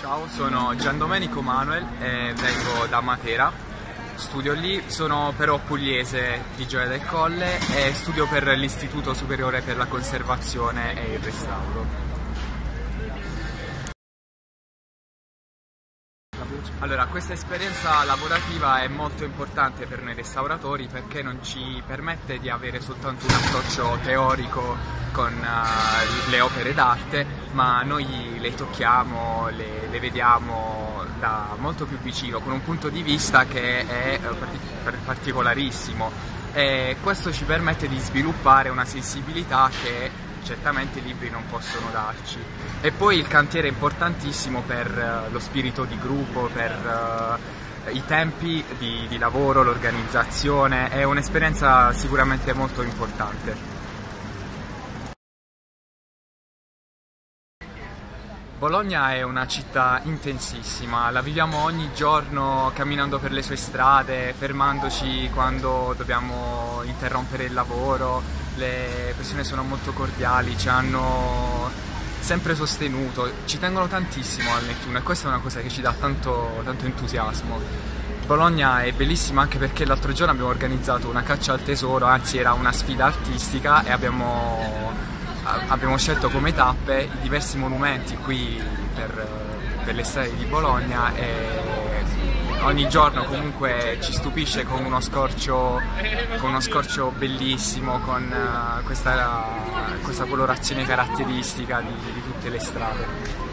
Ciao, sono Gian Domenico Manuel e vengo da Matera. Studio lì, sono però pugliese di Gioia del Colle e studio per l'Istituto Superiore per la Conservazione e il Restauro. Allora, questa esperienza lavorativa è molto importante per noi restauratori perché non ci permette di avere soltanto un approccio teorico con uh, le opere d'arte, ma noi le tocchiamo, le, le, vediamo da molto più vicino, con un punto di vista che è uh, particolarissimo e questo ci permette di sviluppare una sensibilità che certamente i libri non possono darci. E poi il cantiere è importantissimo per uh, lo spirito di gruppo, per uh, i tempi di, di lavoro, l'organizzazione, è un'esperienza sicuramente molto importante. Bologna è una città intensissima, la viviamo ogni giorno camminando per le sue strade, fermandoci quando dobbiamo interrompere il lavoro, le persone sono molto cordiali, ci hanno sempre sostenuto, ci tengono tantissimo al Nettuno e questa è una cosa che ci dà tanto, tanto entusiasmo. Bologna è bellissima anche perché l'altro giorno abbiamo organizzato una caccia al tesoro, anzi era una sfida artistica e abbiamo abbiamo scelto come tappe i diversi monumenti qui per, per le strade di Bologna e ogni giorno comunque ci stupisce con uno scorcio, con uno scorcio bellissimo, con uh, questa, questa, colorazione caratteristica di, di tutte le strade.